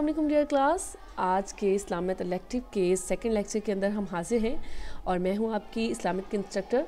वालेकुम dear class आज के इस्लामियत इलेक्टिव के सेकंड लेक्चर के अंदर हम हाजिर हैं और मैं हूँ आपकी इस्लामिक के इंस्ट्रक्टर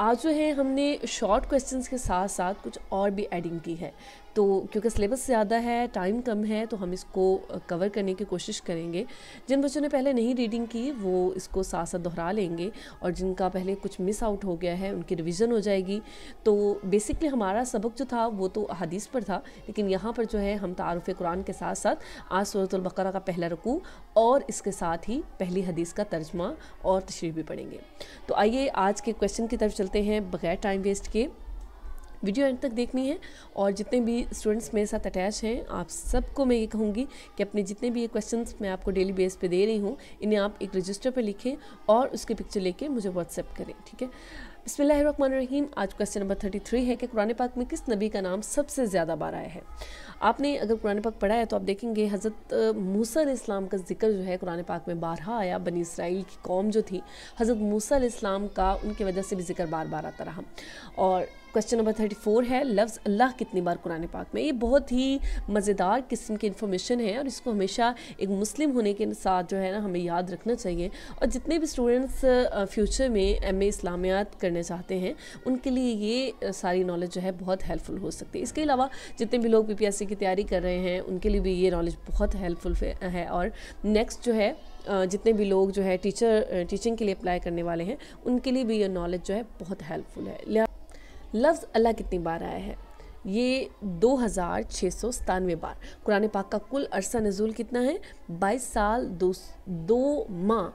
आज जो है, हमने शॉर्ट क्वेश्चंस के साथ साथ कुछ और भी एडिंग की है। तो क्योंकि सिलेबस ज़्यादा है टाइम कम है तो हम इसको कवर करने की कोशिश करेंगे। जिन बच्चों ने पहले नहीं रीडिंग की, वो इसको साथ साथ दोहरा लेंगे और जिनका पहले कुछ मिस आउट हो गया है, उनकी रिविज़न हो जाएगी। तो बेसिकली हमारा सबक जो था, वो तो हदीस पर था, लेकिन यहाँ पर जो है, हम तारफ़ कुरान के साथ साथ आज सूरतुल्बकरा का पहला रकू और इसके साथ ही पहली हदीस का तर्जमा और तशरी भी पढ़ेंगे। तो आइए, आज के क्वेश्चन की तरफ़ चलते हैं, बगैर टाइम वेस्ट के। वीडियो एंड तक देखनी है और जितने भी स्टूडेंट्स मेरे साथ अटैच हैं, आप सबको मैं ये कहूँगी कि अपने जितने भी ये क्वेश्चंस मैं आपको डेली बेस पे दे रही हूँ, इन्हें आप एक रजिस्टर पे लिखें और उसके पिक्चर लेके मुझे व्हाट्सएप करें, ठीक है? रहीम आज क्वेश्चन नंबर थर्टी थ्री है कि कुरान पाक में किस नबी का नाम सबसे ज़्यादा बार आया है? आपने अगर कुरान पाक पढ़ा है तो आप देखेंगे हज़रत मूसा इस्लाम का ज़िक्र जो है कुरान पाक में बारहा आया, बनी इसराइल की कौम जो थी, हज़रत मूसा इस्लाम का उनकी वजह से भी ज़िक्र बार बार आता रहा। और क्वेश्चन नंबर थर्टी फोर है लफ्ज़ अल्लाह कितनी बार कुरान पाक में। ये बहुत ही मज़ेदार किस्म की इन्फॉर्मेशन है और इसको हमेशा एक मुस्लिम होने के साथ जो है ना हमें याद रखना चाहिए। और जितने भी स्टूडेंट्स फ्यूचर में एम ए इस्लामियात करने चाहते हैं, उनके लिए ये सारी नॉलेज जो है बहुत हेल्पफुल हो सकती है। इसके अलावा जितने भी लोग पी की तैयारी कर रहे हैं, उनके लिए भी ये नॉलेज बहुत हेल्पफुल है। और नेक्स्ट जो है जितने भी लोग जो है टीचर टीचिंग के लिए अप्लाई करने वाले हैं, उनके लिए भी ये नॉलेज जो है बहुत हेल्पफुल है। लफ्ज़ अल्लाह कितनी बार आया है? ये दो हज़ार छः सौ सतानवे बार। कुरान पाक का कुल अरसा नज़ुल कितना है? बाईस साल दो दो माह,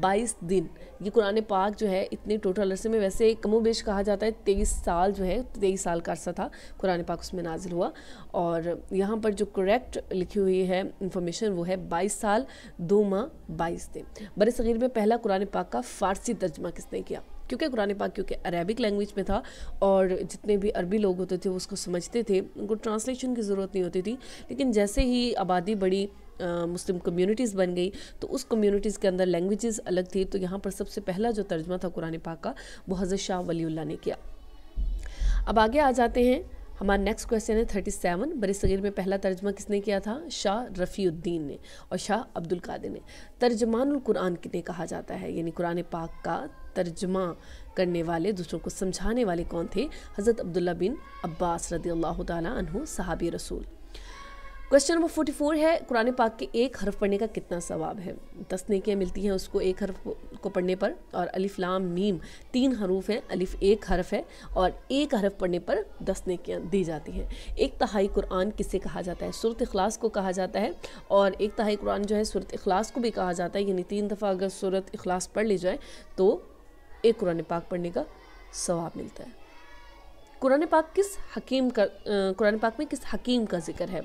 बाईस दिन। ये कुरान पाक जो है, इतने टोटल अरसे में वैसे कमो बेश कहा जाता है, तेईस साल जो है, तेईस साल का अरसा था, कुरान पाक उसमें नाजिल हुआ। और यहाँ पर जो करेक्ट लिखी हुई है इंफॉर्मेशन वो है बाईस साल, दो माह, बाईस दिन। बर सग़ीर में पहला कुरान पाक का फ़ारसी तर्जमा किसने किया? क्योंकि कुरान पाक क्योंकि अरेबिक लैंग्वेज में था और जितने भी अरबी लोग होते थे, वो उसको समझते थे, उनको ट्रांसलेशन की ज़रूरत नहीं होती थी। लेकिन जैसे ही आबादी बड़ी मुस्लिम कम्युनिटीज़ बन गई तो उस कम्युनिटीज़ के अंदर लैंग्वेजेस अलग थी। तो यहाँ पर सबसे पहला जो तर्जमा था कुरान पाक का, वो हज़रत शाह वली ने किया। अब आगे आ जाते हैं। हमारा नेक्स्ट क्वेश्चन है थर्टी सेवन बरी सगीर में पहला तर्जमा किसने किया था? शाह रफ़ीउद्दीन ने और शाह अब्दुल कादिर ने। तर्जमानुल कुरान किन्हें कहा जाता है? यानी कुरान पाक का तर्जमा करने वाले, दूसरों को समझाने वाले कौन थे? हज़रत अब्दुल्ला बिन अब्बास रदी अल्लाह तु सहाबी रसूल। क्वेश्चन नंबर फोर्टी फोर है, कुरान पाक के एक हरफ पढ़ने का कितना सवाब है? दस नेकियाँ मिलती हैं उसको एक हरफ को पढ़ने पर, और अलिफ लाम मीम तीन हरूफ हैं, अलिफ एक हरफ है, और एक हरफ पढ़ने पर दस नेकियाँ दी जाती हैं। एक तहाई कुरान किसे कहा जाता है? सूरत अखलास को कहा जाता है, और एक तहाई कुरान जो है, सूरत अखलास को भी कहा जाता है। यानी तीन दफ़ा अगर सूरत अखलास पढ़ ली जाए तो एक कुरान पाक पढ़ने का सवाब मिलता है। कुरान पाक किस हकीम का कुरान पाक में किस हकीम का ज़िक्र है?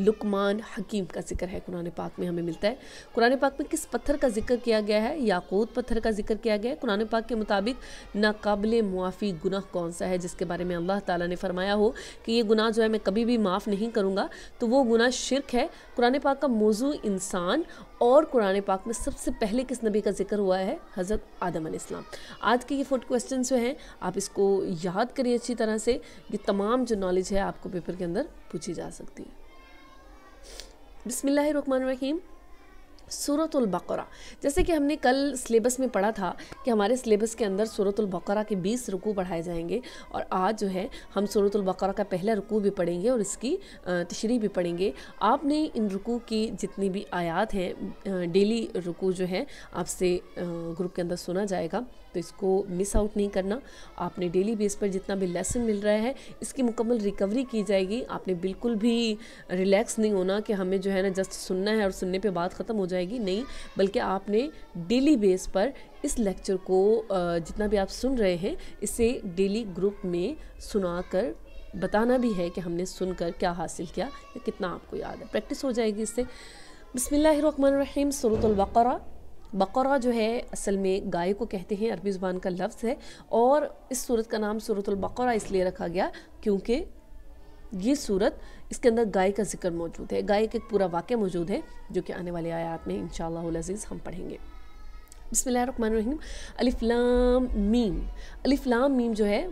लुकमान हकीम का ज़िक्र है, कुरान पाक में हमें मिलता है। कुरान पाक में किस पत्थर का ज़िक्र किया गया है? याकूत पत्थर का ज़िक्र किया गया है। कुरान पाक के मुताबिक नाकबिल मुआफ़ी गुनाह कौन सा है, जिसके बारे में अल्लाह ताला ने फरमाया हो कि ये गुनाह जो है मैं कभी भी माफ़ नहीं करूँगा तो वो गुनाह शिरक है। कुरान पाक का मौजू इंसान और कुरान पाक में सबसे पहले किस नबी का ज़िक्र हुआ है? हज़रत आदम इस्लाम आज के ये फोर्ट क्वेश्चन जो हैं, आप इसको याद करिए अच्छी तरह से। ये तमाम जो नॉलेज है, आपको पेपर के अंदर पूछी जा सकती है। बिसमीम सूरतुल्बकरा जैसे कि हमने कल सिलेबस में पढ़ा था कि हमारे सिलेबस के अंदर सूरतुल्बकरा के 20 रुकू पढ़ाए जाएँगे और आज जो है हम सूरतुल्बकरा का पहला रुकू भी पढ़ेंगे और इसकी तशरी भी पढ़ेंगे। आपने इन रुकू की जितनी भी आयात हैं डेली रुकू जो है, आपसे ग्रुप के अंदर सुना जाएगा। तो इसको मिस आउट नहीं करना। आपने डेली बेस पर जितना भी लेसन मिल रहा है, इसकी मुकम्मल रिकवरी की जाएगी। आपने बिल्कुल भी रिलैक्स नहीं होना कि हमें जो है ना जस्ट सुनना है और सुनने पे बात ख़त्म हो जाएगी। नहीं, बल्कि आपने डेली बेस पर इस लेक्चर को जितना भी आप सुन रहे हैं, इसे डेली ग्रुप में सुना कर बताना भी है कि हमने सुनकर क्या हासिल किया कितना आपको याद है। प्रैक्टिस हो जाएगी इससे। बसमीम सूरतुल्बकरा बकरा जो है असल में गाय को कहते हैं, अरबी ज़ुबान का लफ्ज़ है और इस सूरत का नाम सूरतुल्बकरा इसलिए रखा गया क्योंकि ये सूरत इसके अंदर गाय का ज़िक्र मौजूद है। गाय का एक पूरा वाक्य मौजूद है जो कि आने वाले आयात में इन अज़ीज़ हम पढ़ेंगे। बसमीम अलिफ्लाम मीम। अलिफ्लाम मीम जो है,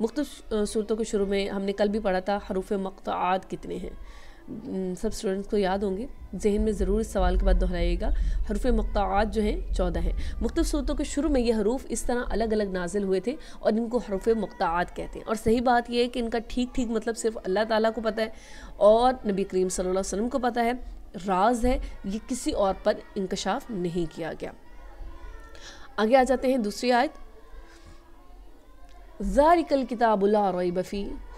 मुख्त सूरतों के शुरू में हमने कल भी पढ़ा था हरूफ मकताद कितने हैं। सब स्टूडेंट्स को याद होंगे। जहन में ज़रूर इस सवाल के बाद दोहराइएगा। हरूफ मकताआत जो हैं, चौदह हैं। मुख्तु सूरतों के शुरू में ये हरूफ इस तरह अलग अलग नाजिल हुए थे और इनको हरूफ मकताआत कहते हैं। और सही बात यह है कि इनका ठीक ठीक मतलब सिर्फ़ अल्लाह ताला को पता है और नबी करीम सल्लल्लाहु अलैहि को पता है। राज है, ये किसी और पर इंकशाफ नहीं किया गया। आगे आ जाते हैं दूसरी आयत। ज़ारिकल किताबुल्ला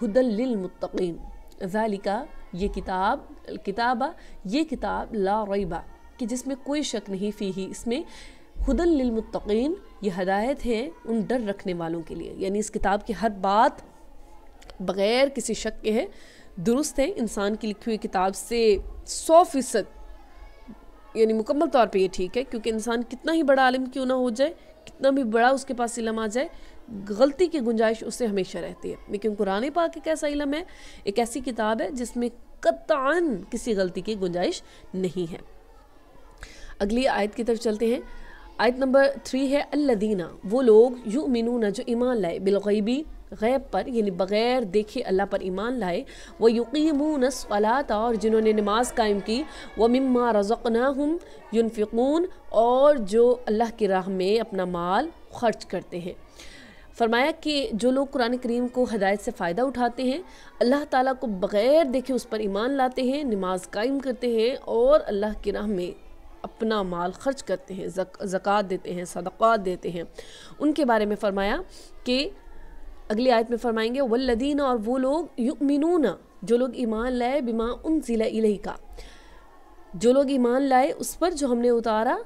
हुदलमुत्तकीन ज़ालिका ये किताब, किताबा, ये किताब ला रईबा कि जिसमें कोई शक नहीं फ़ी ही, इसमें हुदलमुत्तकीन ये हदायत है उन डर रखने वालों के लिए। यानी इस किताब की हर बात बग़ैर किसी शक के है। दुरुस्त है, इंसान की लिखी हुई किताब से सौ फ़ीसद, यानी मुकम्मल तौर पे ये ठीक है, क्योंकि इंसान कितना ही बड़ा आलिम क्यों ना हो जाए, कितना भी बड़ा उसके पास इलम आ जाए गलती की गुंजाइश उससे हमेशा रहती है। लेकिन कुरान पाक एक ऐसा इलम है, एक ऐसी किताब है जिसमें कतान किसी गलती की गुंजाइश नहीं है। अगली आयत की तरफ़ चलते हैं। आयत नंबर थ्री है, अल्लादीना, वो लोग यू मिनू जो ईमान लाए, बिलगैबी, गैब पर, यानी बग़ैर देखे अल्लाह पर ईमान लाए, व युकीमून सलात, और जिन्होंने नमाज़ कायम की, व मम्मा रज़क़ना हम यूनफ़िकून, और जो अल्लाह की राह में अपना माल खर्च करते हैं। फरमाया कि जो लोग कुरान करीम को हदायत से फ़ायदा उठाते हैं, अल्लाह ताला को बग़ैर देखे उस पर ईमान लाते हैं, नमाज़ कायम करते हैं और अल्लाह की राह में अपना माल खर्च करते हैं ज़क़़त देते हैं, सदक़ात देते हैं। उनके बारे में फ़रमाया कि अगली आयत में फरमाएँगे, वल्लदीन और वो लोग युमिनून, जो लोग ईमान लाए बिमा उन ज़िला का जो लोग ईमान लाए उस पर जो हमने उतारा,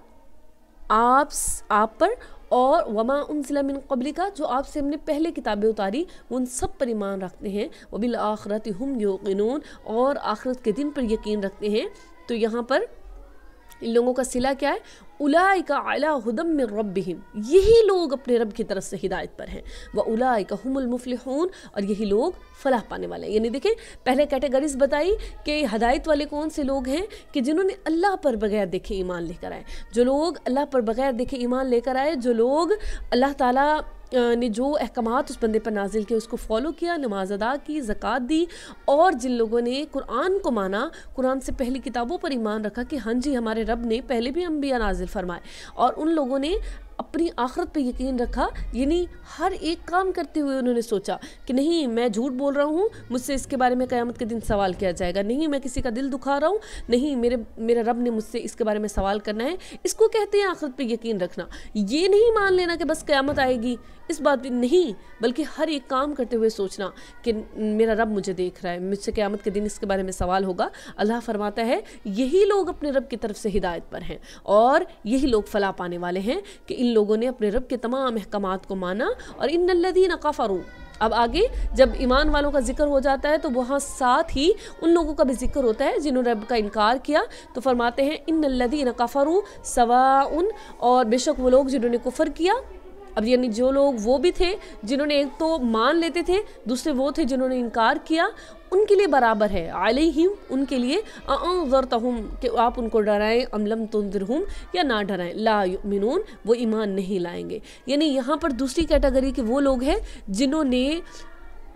आप आप पर और वमा उन ज़िला मिन कबली का जो आपसे हमने पहले किताबें उतारी उन सब पर ईमान रखते हैं। वबिल आखरत हम योकिनून, और आखरत के दिन पर यकीन रखते हैं। तो यहाँ पर इन लोगों का सिला क्या है? उलाई का अला हदम में रबिम यही लोग अपने रब की तरफ़ से हिदायत पर हैं। व उलाई का हमलमुफलहून और यही लोग फलाह पाने वाले हैं। यानी देखें पहले कैटेगरीज बताई कि हदायत वाले कौन से लोग हैं कि जिन्होंने अल्लाह पर बगैर देखे ईमान लेकर आए। जो लोग अल्लाह पर बगैर देखे ईमान लेकर आए, जो लोग अल्लाह ताला ने जो अहकाम उस बंदे पर नाजिल किए, उसको फॉलो किया, नमाज़ अदा की, ज़क़़त दी, और जिन लोगों ने कुरान को माना, कुरान से पहली किताबों पर ईमान रखा कि हाँ जी, हमारे रब ने पहले भी अम्बिया नाजिल फरमाए। और उन लोगों ने अपनी आखरत पे यकीन रखा, यानी हर एक काम करते हुए उन्होंने सोचा कि नहीं, मैं झूठ बोल रहा हूँ, मुझसे इसके बारे में क़यामत के दिन सवाल किया जाएगा। नहीं, मैं किसी का दिल दुखा रहा हूँ, नहीं, मेरे मेरे रब ने मुझसे इसके बारे में सवाल करना है। इसको कहते हैं आखरत पे यकीन रखना। ये नहीं मान लेना कि बस क़यामत आएगी। इस बात पर नहीं, बल्कि हर एक काम करते हुए सोचना कि मेरा रब मुझे देख रहा है, मुझसे क़यामत के दिन इसके बारे में सवाल होगा। अल्लाह फरमाता है, यही लोग अपने रब की तरफ़ से हिदायत पर हैं और यही लोग फला पाने वाले हैं कि इन लोगों ने अपने रब के तमाम अहकाम को माना और इन नल्लदीन कफ़रू। अब आगे, जब ईमान वालों का ज़िक्र हो जाता है तो वहाँ साथ ही उन लोगों का भी ज़िक्र होता है जिन्होंने रब का इनकार किया। तो फरमाते हैं इन नल्लदीन कफ़रू सवा उन और बेशक वो लोग जिन्होंने कुफर किया अब यानी जो लोग, वो भी थे जिन्होंने एक तो मान लेते थे, दूसरे वो थे जिन्होंने इनकार किया, उनके लिए बराबर है। आले ही उनके लिए ज़रतहम कि आप उनको डराएँ अमलम तुंदरहम या ना डराएँ। ला मिनून वो ईमान नहीं लाएँगे। यानी यहाँ पर दूसरी कैटेगरी के वो लोग हैं जिन्होंने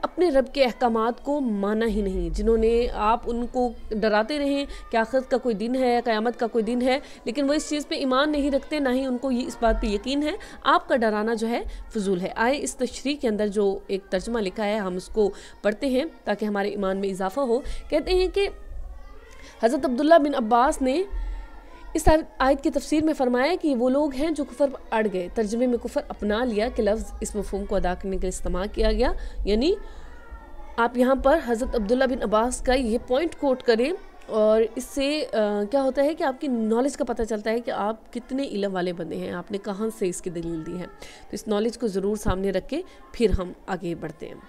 अपने रब के अहकाम को माना ही नहीं, जिन्होंने आप उनको डराते रहें कि आखिरत का कोई दिन है, क़यामत का कोई दिन है, लेकिन वो इस चीज़ पे ईमान नहीं रखते, ना ही उनको ये इस बात पे यकीन है। आपका डराना जो है, फजूल है। आए इस तशरी के अंदर जो एक तर्जमा लिखा है, हम उसको पढ़ते हैं ताकि हमारे ईमान में इजाफ़ा हो। कहते हैं कि हज़रत अब्दुल्ला बिन अब्बास ने इस आयत की तफसीर में फरमाया कि वो लोग हैं जो कुफर अड़ गए। तर्जमे में कुफर अपना लिया कि लफ्ज़ इस मफहम को अदा करने के लिए इस्तेमाल किया गया। यानी आप यहाँ पर हज़रत अब्दुल्ला बिन अब्बास का ये पॉइंट कोट करें और इससे क्या होता है कि आपकी नॉलेज का पता चलता है कि आप कितने इलम वाले बंदे हैं, आपने कहाँ से इसकी दलील दी है। तो इस नॉलेज को ज़रूर सामने रख के फिर हम आगे बढ़ते हैं।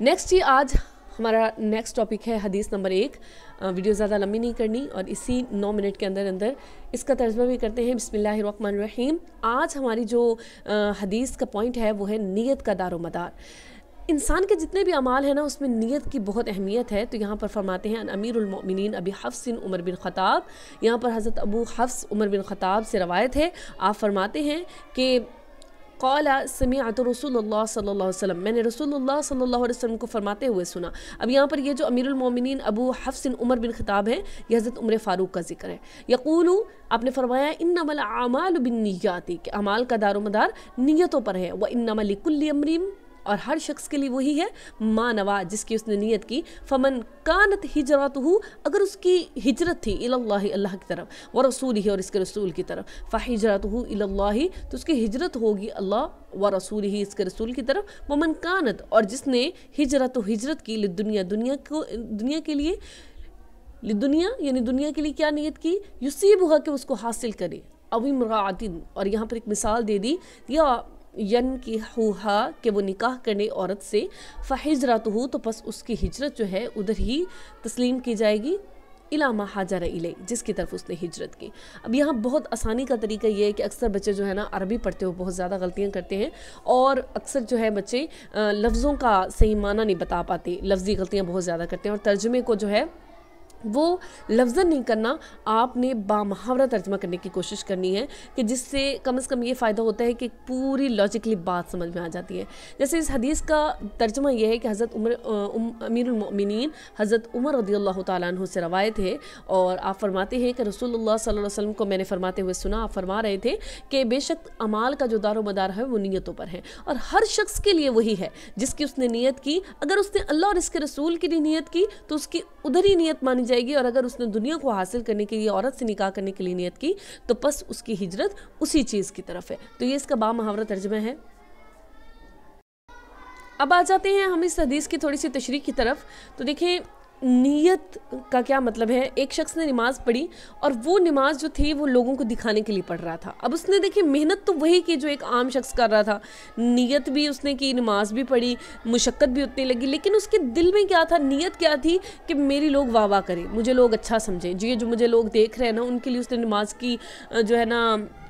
नेक्स्ट ये आज हमारा नेक्स्ट टॉपिक है हदीस नंबर एक। वीडियो ज़्यादा लंबी नहीं करनी और इसी नौ मिनट के अंदर अंदर इसका तर्जमा भी करते हैं। बिसमीम आज हमारी जो हदीस का पॉइंट है वो है नीयत का दारो मदार इंसान के जितने भी अमाल हैं ना, उसमें नीयत की बहुत अहमियत है। तो यहाँ पर फरमाते हैं अमीरमिन अभी हफ्सिन उमर बिन ख़ताब। यहाँ पर हज़रत अबू हफ्स उमर बिन ख़ताब से रवायत है। आप फरमाते हैं कि कौला समियात रसूलुल्लाह सल्लल्लाहु अलैहि वसल्लम मैंने रसूलुल्लाह सल्लल्लाहु अलैहि वसल्लम को फरमाते हुए सुना। अब यहाँ पर यह जो अमीरुल मोमिनीन अबू हफ्सिन उमर बिन खिताब है यह हज़रत उमर फ़ारूक का ज़िक्र है। यकूलू, आपने फरमाया इन नमल अमाल बिन नियाती, के अमाल का दारोमदार नीयतों पर है। वह इन नमल अमरीम और हर शख्स के लिए वही है, मानवा, जिसकी उसने नीयत की। फमन कानत हिजरत हो अगर उसकी हिजरत थी अल्लाह अल्लाह की तरफ़, व रसूल ही और इसके रसूल की तरफ़। फ़ाहिजरत हो अल्लाह तो उसकी हिजरत होगी अल्लाह, व रसूल ही इसके रसूल की तरफ़। वमन कानत, और जिसने हिजरत हिजरत की दुनिया दुनिया को, दुनिया के लिए दुनिया यानी दुनिया के लिए क्या नीयत की? युसीब हुआ कि उसको हासिल करे। अविमरातिन, और यहाँ पर एक मिसाल दे दी। या यन की हुआ कि वो निकाह करने औरत से फ़हिजरत हो तो बस उसकी हिजरत जो है, उधर ही तस्लीम की जाएगी। इलामा हाजर इले जिसकी तरफ़ उसने हिजरत की। अब यहाँ बहुत आसानी का तरीका ये है कि अक्सर बच्चे जो है ना, अरबी पढ़ते हुए बहुत ज़्यादा गलतियाँ करते हैं, और अक्सर जो है बच्चे लफ्ज़ों का सही माना नहीं बता पाते, लफ्ज़ी गलतियाँ बहुत ज़्यादा करते हैं, और तर्जुमे को जो है वो लफ्ज़ नहीं करना, आपने बामहावरा तर्जमा करने की कोशिश करनी है कि जिससे कम से कम ये फ़ायदा होता है कि पूरी लॉजिकली बात समझ में आ जाती है। जैसे इस हदीस का तर्जमा यह है कि हज़रत उमर अमीरमिन हज़रत उमर रदी अल्लाह तु से रवायत है और आप फरमाते हैं कि रसूल वसल्लम को मैंने फरमाते हुए सुना, आप फरमा रहे थे कि बेशक अमाल का जो दारो मदार है वो नीयतों पर है और हर शख्स के लिए वही है जिसकी उसने नीयत की। अगर उसने अल्लाह और इसके रसूल के लिए नीयत की तो उसकी उधर ही नीयत मानी जाएगी और अगर उसने दुनिया को हासिल करने के लिए, औरत से निकाह करने के लिए नियत की तो बस उसकी हिजरत उसी चीज़ की तरफ़ है। तो ये इसका बा मुहावरा तर्जमा है। अब आ जाते हैं हम इस हदीस की थोड़ी सी तशरी की तरफ़। तो देखें नीयत का क्या मतलब है? एक शख्स ने नमाज़ पढ़ी और वो नमाज़ जो थी वो लोगों को दिखाने के लिए पढ़ रहा था। अब उसने देखिए, मेहनत तो वही की जो एक आम शख्स कर रहा था। नीयत भी उसने की, नमाज़ भी पढ़ी, मुशक्क़त भी उतनी लगी, लेकिन उसके दिल में क्या था? नीयत क्या थी कि मेरी लोग वाह वाह करें, मुझे लोग अच्छा समझें। जी जो मुझे लोग देख रहे हैं ना, उनके लिए उसने नमाज़ की जो है ना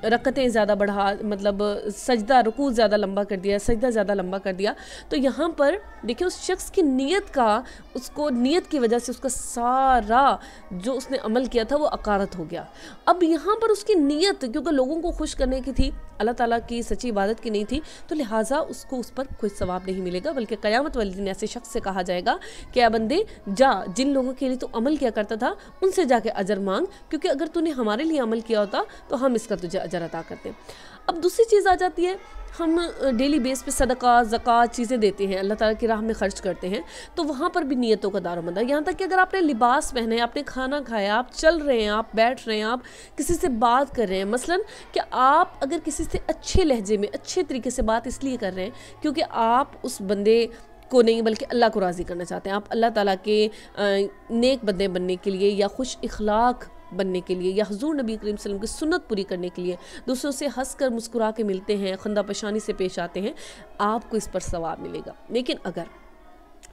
रकतें ज़्यादा बढ़ा मतलब सजदा, रुकू ज़्यादा लंबा कर दिया, सजदा ज़्यादा लंबा कर दिया। तो यहाँ पर देखिए, उस शख्स की नीयत का, उसको नीयत की वजह से उसका सारा जो उसने अमल किया था, वो अकारत हो गया। अब यहाँ पर उसकी नीयत, क्योंकि लोगों को खुश करने की थी अल्लाह ताला की सच्ची इबादत की नहीं थी तो लिहाजा उसको उस पर कोई सवाब नहीं मिलेगा, बल्कि क़यामत वाले दिन ऐसे शख्स से कहा जाएगा कि बंदे, जा, जिन लोगों के लिए तो अमल किया करता था, उनसे जाके अजर मांग, क्योंकि अगर तूने हमारे लिए अमल किया होता तो हम इसका तुझे अजर अदा करते। अब दूसरी चीज़ आ जाती है, हम डेली बेस पे सदका ज़क़़त चीज़ें देते हैं, अल्लाह ताला की राह में ख़र्च करते हैं तो वहाँ पर भी नीयतों का दारोमद है। यहाँ तक कि अगर आपने लिबास पहने, आपने खाना खाया, आप चल रहे हैं, आप बैठ रहे हैं, आप किसी से बात कर रहे हैं, मसलन कि आप अगर किसी से अच्छे लहजे में, अच्छे तरीके से बात इसलिए कर रहे हैं, क्योंकि आप उस बंदे को नहीं, बल्कि अल्लाह को राज़ी करना चाहते हैं। आप अल्लाह ताला के नेक बंदे बनने के लिए या खुश इखलाक बनने के लिए, या हजूर नबी करीम वसल्लम की सुनत पूरी करने के लिए दूसरों से हंस कर मुस्कुरा के मिलते हैं, खंदा पेशानी से पेश आते हैं, आपको इस पर सवाब मिलेगा। लेकिन अगर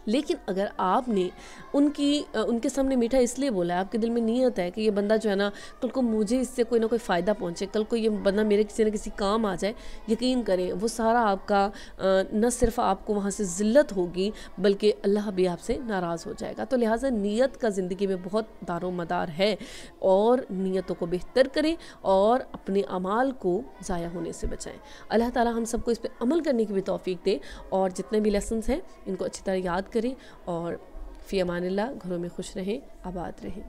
लेकिन अगर आपने उनकी उनके सामने मीठा इसलिए बोला है, आपके दिल में नीयत है कि ये बंदा जो है ना, कल को मुझे इससे कोई ना कोई फ़ायदा पहुँचे, कल को ये बंदा मेरे किसी न किसी काम आ जाए, यकीन करें, वो सारा आपका न सिर्फ़ आपको वहाँ से ज़िल्लत होगी, बल्कि अल्लाह भी आपसे नाराज़ हो जाएगा। तो लिहाजा नीयत का ज़िंदगी में बहुत दारो मदार है और नीयतों को बेहतर करें और अपने अमाल को ज़ाया होने से बचाएँ। अल्लाह ताला हम सबको इस पर अमल करने की भी तोफ़ी दे और जितने भी लेसन हैं, इनको अच्छी तरह याद करें और फ़ी अमान घरों में खुश रहें आबाद रहें।